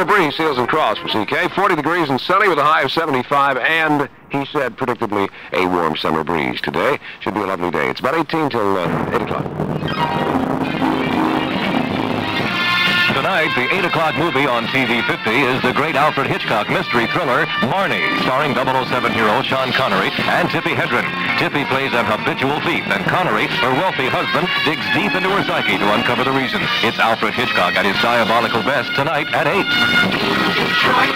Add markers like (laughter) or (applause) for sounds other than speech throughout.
summer breeze, Seals and Crofts for CK. 40 degrees and sunny with a high of 75, and he said, predictably, a warm summer breeze today. Should be a lovely day. It's about 18 till uh, 8 o'clock. Tonight, the 8 o'clock movie on TV 50 is the great Alfred Hitchcock mystery thriller, Marnie, starring 007 hero Sean Connery and Tippi Hedren. Tippi plays an habitual thief, and Connery, her wealthy husband, digs deep into her psyche to uncover the reason. It's Alfred Hitchcock at his diabolical best tonight at 8. Detroit,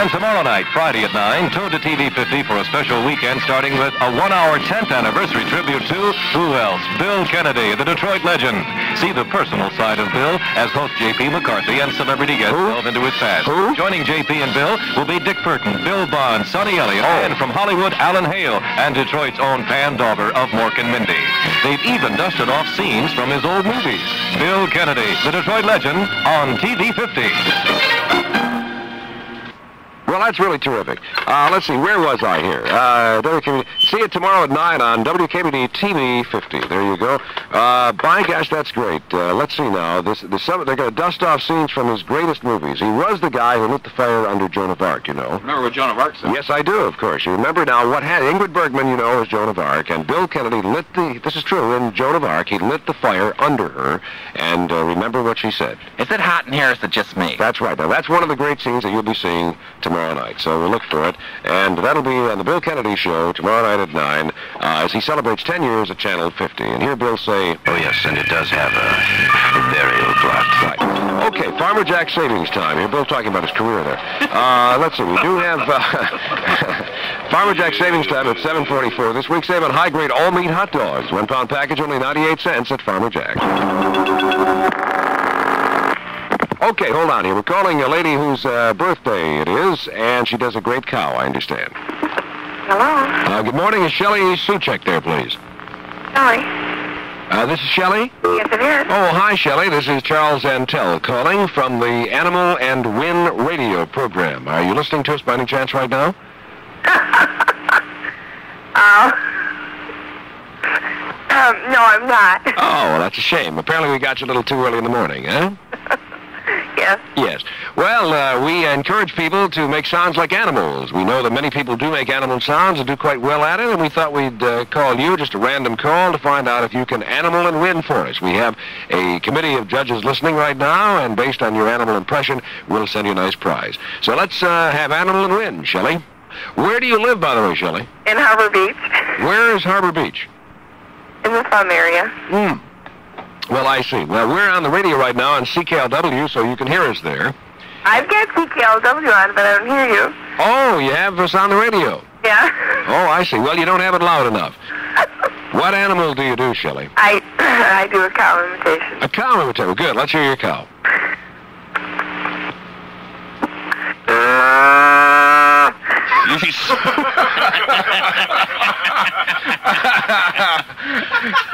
And tomorrow night, Friday at 9, tune to TV 50 for a special weekend starting with a one-hour 10th anniversary tribute to, who else? Bill Kennedy, the Detroit legend. See the personal side of Bill as host J.P. McCarthy and celebrity guests delve into his past. Who? Joining J.P. and Bill will be Dick Purtan, Bill Bond, Sonny Elliott, oh. and from Hollywood, Alan Hale, and Detroit's own Pam Dawber of Mork and Mindy. They've even dusted off scenes from his old movies. Bill Kennedy, the Detroit legend, on TV 50. Well, that's really terrific. Uh, let's see, where was I here? Uh, WKBD. See you tomorrow at 9 on WKBD TV 50. There you go. Uh, by gosh, that's great. Uh, let's see now. This, this, they're going to dust off scenes from his greatest movies. He was the guy who lit the fire under Joan of Arc, you know. Remember what Joan of Arc said? Yes, I do, of course. You remember now what had Ingrid Bergman, you know, was Joan of Arc, and Bill Kennedy lit the, this is true, in Joan of Arc, he lit the fire under her, and uh, remember what she said. Is it hot in here or is it just me? That's right. Now, that's one of the great scenes that you'll be seeing tomorrow night. So we'll look for it. And that'll be on the Bill Kennedy Show tomorrow night at 9 uh, as he celebrates 10 years at Channel 50. And here Bill say, Oh, yes, and it does have a, a burial plot. Right. Okay, Farmer Jack savings time. Here, Bill's talking about his career there. Uh, let's see, we do have uh, (laughs) Farmer Jack savings time at 7.44. This week, save on high-grade all-meat hot dogs. One pound package, only 98 cents at Farmer Jack. Okay, hold on here. We're calling a lady whose uh, birthday it is, and she does a great cow, I understand. Hello? Uh, good morning. Is Shelley Suchek there, please? Sorry. Uh, this is Shelley? Yes, it is. Oh, hi, Shelley. This is Charles Antel calling from the Animal and Win radio program. Are you listening to us by any chance right now? (laughs) Oh. (laughs) Um, no, I'm not. Oh, well, that's a shame. Apparently we got you a little too early in the morning, huh? Yes. Yes. Well, uh, we encourage people to make sounds like animals. We know that many people do make animal sounds and do quite well at it, and we thought we'd uh, call you, just a random call, to find out if you can animal and win for us. We have a committee of judges listening right now, and based on your animal impression, we'll send you a nice prize. So let's uh, have animal and win, Shelley. Where do you live, by the way, Shelley? In Harbor Beach. Where is Harbor Beach? In the Thumb area. Hmm. Well, I see. Well, we're on the radio right now on CKLW, so you can hear us there. I've got CKLW on, but I don't hear you. Oh, you have us on the radio. Yeah. Oh, I see. Well, you don't have it loud enough. (laughs) What animal do you do, Shelley? I (clears throat) I do a cow imitation. A cow imitation. Good. Let's hear your cow. (laughs) (laughs)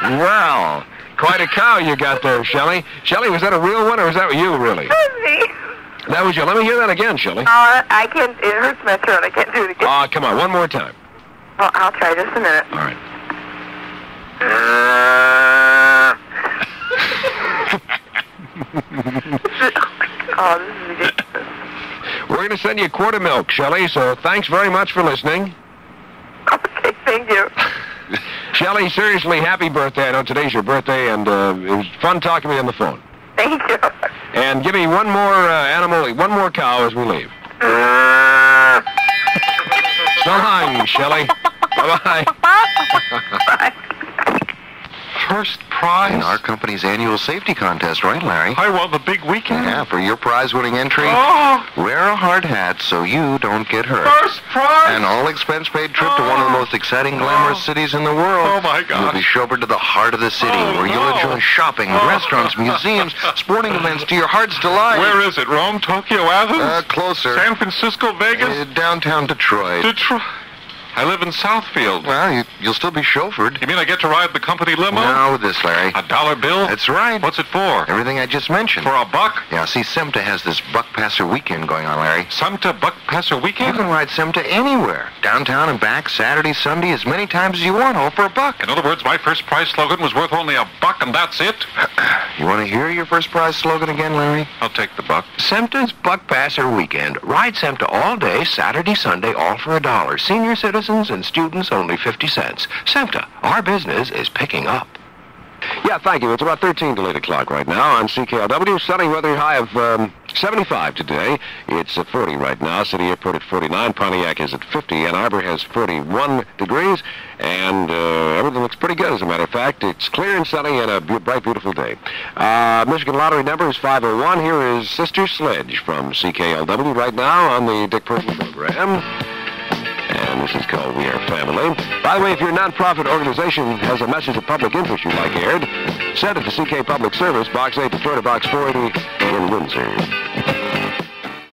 well, quite a cow you got there, Shelley. Shelley, was that a real one, or was that you, really? That was Me. That was you. Let me hear that again, Shelley. Oh, I can't. It hurts my throat. I can't do it again. Ah, come on, one more time. Well, I'll try just a minute. All right. (laughs) oh, this is ridiculous. We're going to send you a quart of milk, Shelley, so thanks very much for listening. Okay, thank you. Shelley, seriously, happy birthday. I know today's your birthday, and uh, it was fun talking to you on the phone. Thank you. And give me one more uh, animal, one more cow as we leave. So long, Shelley. Bye-bye. (laughs) Bye. First prize? In our company's annual safety contest, right, Larry? I won the big weekend. Yeah, for your prize-winning entry, Oh, wear a hard hat so you don't get hurt. first prize! An all-expense-paid trip to one of the most exciting, glamorous cities in the world. Oh, my God! You'll be chauffeured to the heart of the city, Oh, where you'll enjoy shopping, Oh. restaurants, (laughs) museums, sporting events to your heart's delight. Where is it? Rome, Tokyo, Athens? Uh, closer. San Francisco, Vegas? Uh, downtown Detroit. Detroit. I live in Southfield. Well, you, you'll still be chauffeured. You mean I get to ride the company limo? Now with this, Larry. A dollar bill? That's right. What's it for? Everything I just mentioned. For a buck? Yeah, see, SEMTA has this Buck Passer weekend going on, Larry. SEMTA Buck Passer weekend? You can ride SEMTA anywhere. Downtown and back, Saturday, Sunday, as many times as you want, all for a buck. In other words, my first prize slogan was worth only a buck and that's it? (laughs) Want to hear your first prize slogan again, Larry? I'll take the buck. SEMTA's Buck Passer Weekend. Ride SEMTA all day, Saturday, Sunday, all for a dollar. Senior citizens and students only 50 cents. SEMTA, our business is picking up. Yeah, thank you. It's about 13 to 8 o'clock right now on CKLW. Sunny weather high of um, 75 today. It's at 40 right now. City Airport at 49. Pontiac is at 50. Ann Arbor has 41 degrees. And uh, everything looks pretty good, as a matter of fact. It's clear and sunny and a bright, beautiful day. Uh, Michigan Lottery number is 501. Here is Sister Sledge from CKLW right now on the Dick Purtan program. Is called We Are Family. By the way, if your nonprofit organization has a message of public interest you'd like aired, send it to CK Public Service, Box 8, Detroit, Box 480 in Windsor.